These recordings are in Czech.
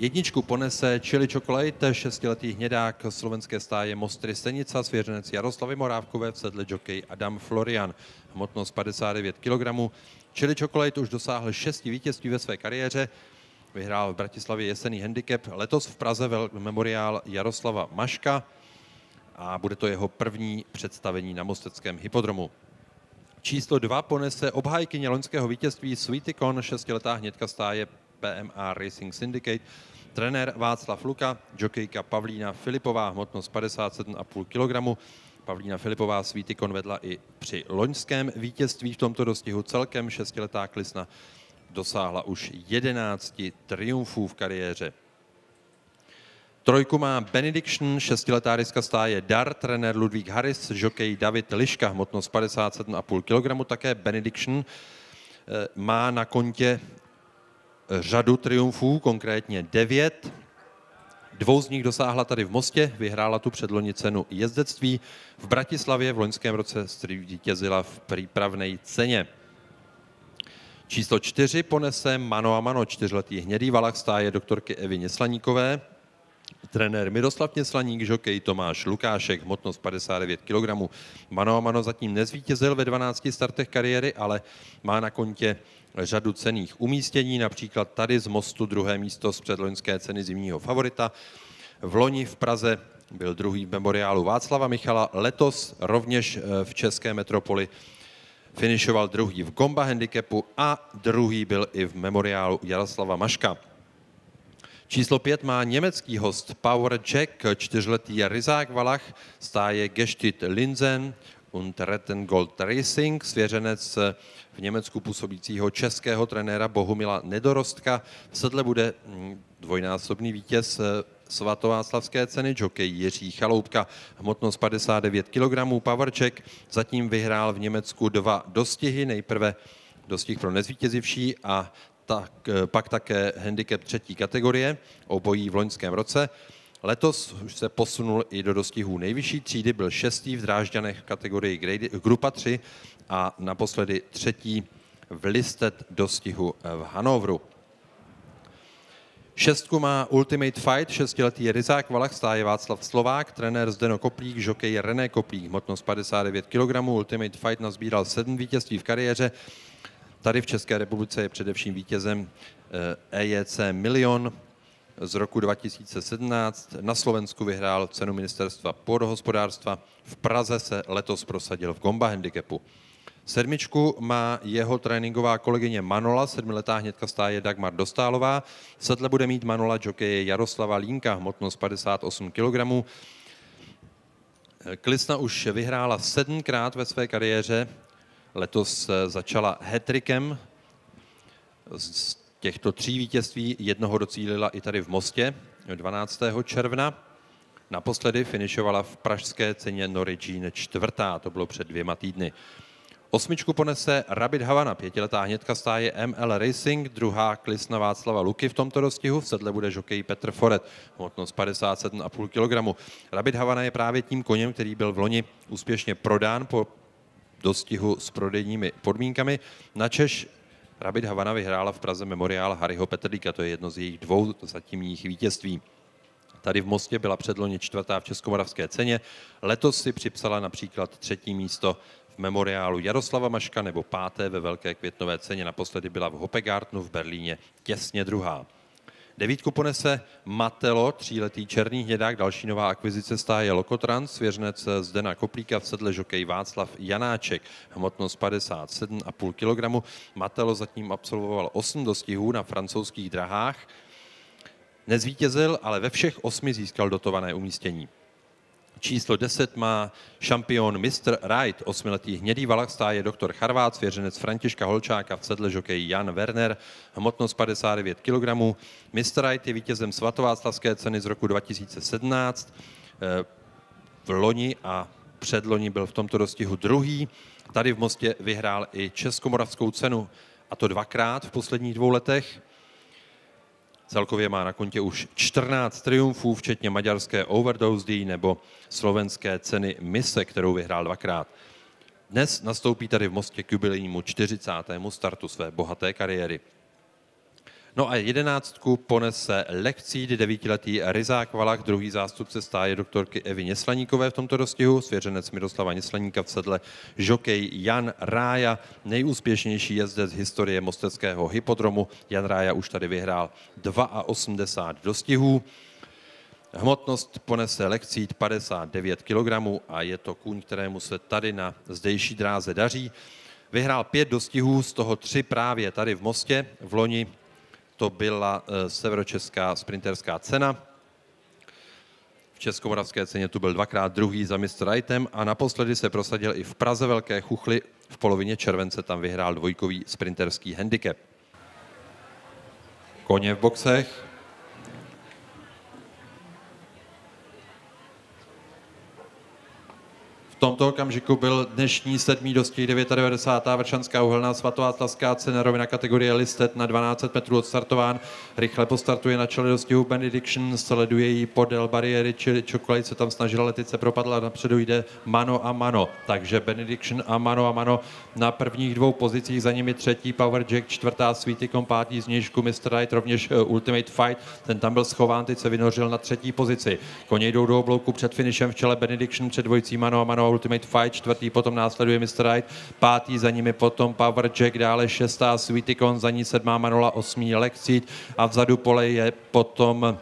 Jedničku ponese Chili Chocolate, šestiletý hnědák slovenské stáje Mostry Senica, svěřenec Jaroslavy Morávkové v sedle jockey Adam Florian. Hmotnost 59 kg. Chili Chocolate už dosáhl šesti vítězství ve své kariéře. Vyhrál v Bratislavě jesený handicap, letos v Praze memoriál Jaroslava Maška a bude to jeho první představení na Mosteckém hypodromu. Číslo dva ponese obhájkyně loňského vítězství Sweetikon, šestiletá hnědka stáje PMA Racing Syndicate, trenér Václav Luka, jokejka Pavlína Filipová, hmotnost 57,5 kg. Pavlína Filipová Svítikon vedla i při loňském vítězství v tomto dostihu. Celkem šestiletá klisna dosáhla už 11 triumfů v kariéře. Trojku má Benediction, šestiletá ryska stáje Dar, trenér Ludvík Harris, žokej David Liška, hmotnost 57,5 kg. Také Benediction eh, má na kontě řadu triumfů, konkrétně devět. Dvou z nich dosáhla tady v Mostě, vyhrála tu předloni cenu jezdectví. V Bratislavě v loňském roce vítězila v přípravné ceně. Číslo čtyři ponese Mano a Mano, čtyřletý hnědý valach stáje doktorky Evy Neslaníkové. Trenér Miroslav Něslaník, žokej Tomáš Lukášek, hmotnost 59 kg. Mano a Mano zatím nezvítězil ve 12 startech kariéry, ale má na kontě řadu cených umístění, například tady z mostu druhé místo z předloňské ceny zimního favorita. V loni v Praze byl druhý v memoriálu Václava Michala, letos rovněž eh, v České metropoli finišoval druhý v Gomba handicapu a druhý byl i v memoriálu Jaroslava Maška. Číslo pět má německý host Power Jack, čtyřletý Rizák Valach, stáje Gestit Linzen und Gold Racing, svěřenec v Německu působícího českého trenéra Bohumila Nedorostka. V sedle bude hm, dvojnásobný vítěz eh, svatováclavské ceny, jockey Jiří Chaloupka, hmotnost 59 kg, Powercheck zatím vyhrál v Německu dva dostihy, nejprve dostih pro nezvítězivší a tak, eh, pak také handicap třetí kategorie, obojí v loňském roce. Letos už se posunul i do dostihů nejvyšší třídy, byl šestý v Drážďanech kategorii grade, Grupa 3 a naposledy třetí v listet dostihu v Hanovru. Šestku má Ultimate Fight, šestiletý Rizák Valach, stáje Václav Slovák, trenér Zdeno Koplík, žokej René Koplík, hmotnost 59 kg. Ultimate Fight nazbíral sedm vítězství v kariéře. Tady v České republice je především vítězem EJC eh, e Milion z roku 2017. Na Slovensku vyhrál cenu ministerstva půdohospodářstva. V Praze se letos prosadil v Gomba handicapu. Sedmičku má jeho tréninková kolegyně Manola, sedmiletá hnědka stáje Dagmar Dostálová. Sedle bude mít Manola jokeje Jaroslava Línka, hmotnost 58 kg. Klisna už vyhrála sedmkrát ve své kariéře. Letos začala hetrikem. Z těchto tří vítězství jednoho docílila i tady v Mostě 12. června. Naposledy finišovala v pražské ceně Norigine čtvrtá, to bylo před dvěma týdny. Osmičku ponese Rabbit Havana, pětiletá hnědka stáje ML Racing, druhá klisna Václava Luky v tomto dostihu, v sedle bude žokej Petr Foret, hmotnost 57,5 kg. Rabbit Havana je právě tím koněm, který byl v loni úspěšně prodán po dostihu s prodejními podmínkami. Na Češ Rabbit Havana vyhrála v Praze memoriál Harryho Petrlíka, to je jedno z jejich dvou zatímních vítězství. Tady v Mostě byla předloni čtvrtá v Českomoravské ceně. Letos si připsala například třetí místo memoriálu Jaroslava Maška nebo páté ve Velké květnové ceně. Naposledy byla v Hopegartnu v Berlíně těsně druhá. Devítku ponese Matelo, tříletý černý hnědák, další nová akvizice stáje Lokotrans, svěřenec Zdena Koplíka v sedle žokej Václav Janáček, hmotnost 57,5 kg. Matelo zatím absolvoval 8 dostihů na francouzských drahách, nezvítězil, ale ve všech osmi získal dotované umístění. Číslo 10 má šampion Mr. Wright, osmiletý hnědý valach stáje doktor Charvát, svěřenec Františka Holčáka v sedle žokej Jan Werner, hmotnost 59 kg. Mr. Wright je vítězem svatováclavské ceny z roku 2017. Eh, v loni a předloni byl v tomto dostihu druhý. Tady v Mostě vyhrál i Českomoravskou cenu, a to dvakrát v posledních dvou letech. Celkově má na kontě už 14 triumfů, včetně maďarské Overdose nebo slovenské ceny Mise, kterou vyhrál dvakrát. Dnes nastoupí tady v Mostě k jubilejnímu 40. startu své bohaté kariéry. No a jedenáctku ponese lekcí devítiletý Rizák Valach, druhý zástupce stáje doktorky Evy Něslaníkové v tomto dostihu, svěřenec Miroslava Něslaníka v sedle žokej Jan Rája, nejúspěšnější jezdec historie mosteckého hypodromu. Jan Rája už tady vyhrál 82 dostihů. Hmotnost ponese lekcí 59 kg a je to kůň, kterému se tady na zdejší dráze daří. Vyhrál pět dostihů, z toho tři právě tady v Mostě. V loni to byla eh, severočeská sprinterská cena. V Českomoravské ceně tu byl dvakrát druhý za Mr. Rightem a naposledy se prosadil i v Praze Velké Chuchly. V polovině července tam vyhrál dvojkový sprinterský handicap. Koně v boxech. Tomto okamžiku byl dnešní sedmý dostih 99. Vršanská uhelná svatovátlaská cena rovina kategorie listet na 12 metrů odstartován. Rychle postartuje na čele dostihu Benediction, sleduje ji podél bariéry, čili čokolád se tam snažila letice propadla, napředu jde Mano a Mano. Takže Benediction a Mano a Mano na prvních dvou pozicích, za nimi třetí Power Jack, čtvrtá Sweetie pátý zněžku Mr. Right, rovněž uh, Ultimate Fight, ten tam byl schován, teď se vynořil na třetí pozici. Koně jdou do oblouku před finišem v čele Benediction, před dvojicí Mano a Mano Ultimate Fight, čtvrtý potom následuje Mr. Right, pátý za nimi potom Power Jack, dále šestá Sweetikon, za ní sedmá Manola, osmý Lexit a vzadu pole je potom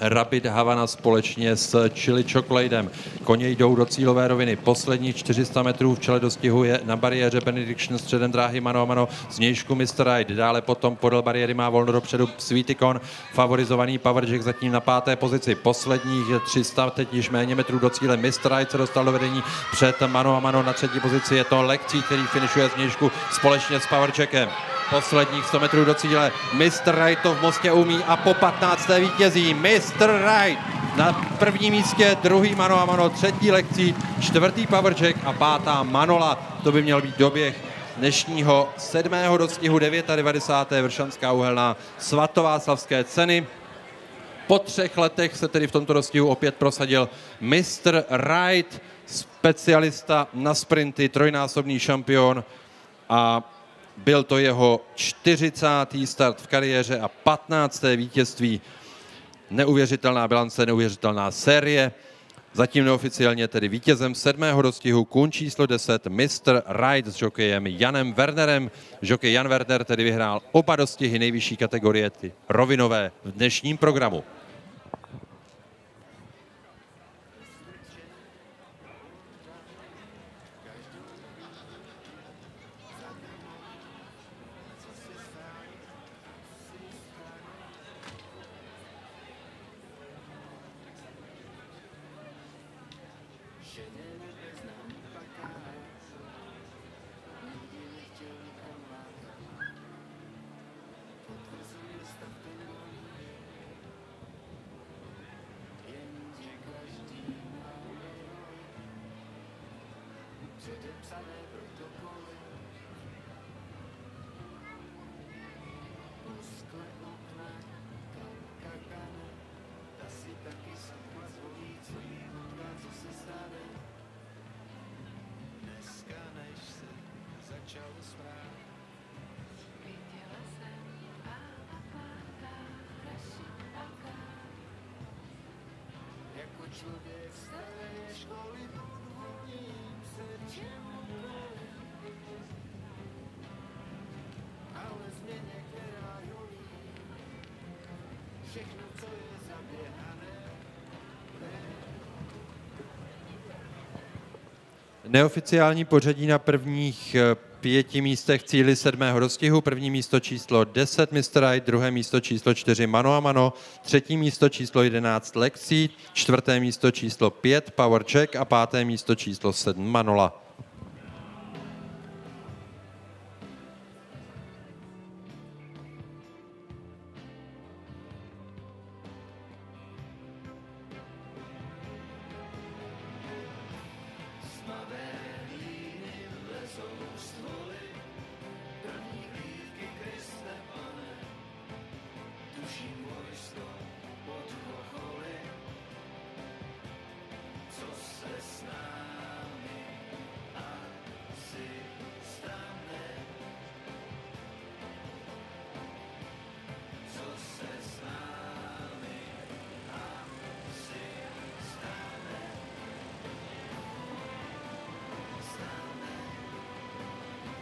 Rapid Havana společně s Chili Chocoladem. Koně jdou do cílové roviny. Poslední 400 metrů v čele dostihu je na bariéře Benediction středem dráhy Mano Mano z nějšku Mr. Ride. Dále potom podél bariéry má volno dopředu Sweetikon, favorizovaný Powerjack zatím na páté pozici. Posledních 300, teď již méně metrů do cíle. Mr. Ride se dostal do vedení před Mano a Mano na třetí pozici. Je to Lekcí, který finišuje z nějšku společně s Powerjackem posledních 100 metrů do cíle. Mr. Right to v Mostě umí a po 15. vítězí Mr. Right na prvním místě, druhý Mano a Mano, třetí lekcí, čtvrtý Powerjack a pátá Manola. To by měl být doběh dnešního sedmého dostihu 99. Vršanská uhelná slavské ceny. Po třech letech se tedy v tomto dostihu opět prosadil Mr. Right, specialista na sprinty, trojnásobný šampion a byl to jeho 40. start v kariéře a 15. vítězství. Neuvěřitelná bilance, neuvěřitelná série. Zatím neoficiálně tedy vítězem sedmého dostihu kun číslo 10 Mr. Ride s jokejem Janem Wernerem. Jokej Jan Werner tedy vyhrál oba dostihy nejvyšší kategorie, ty rovinové v dnešním programu. psané protokoly. Úskle okna, kapka kana, ta si taky sakra zvolí, co jí co se stane. Dneska než se začal smrát. Viděla jsem. Jako člověk staré školy podvolím se čemu Neoficiální pořadí na prvních eh, pěti místech cíli sedmého dostihu. První místo číslo 10 Mr. Right, druhé místo číslo 4 Mano a Mano, třetí místo číslo 11 Lexi, čtvrté místo číslo 5 Power Check a páté místo číslo 7 Manola.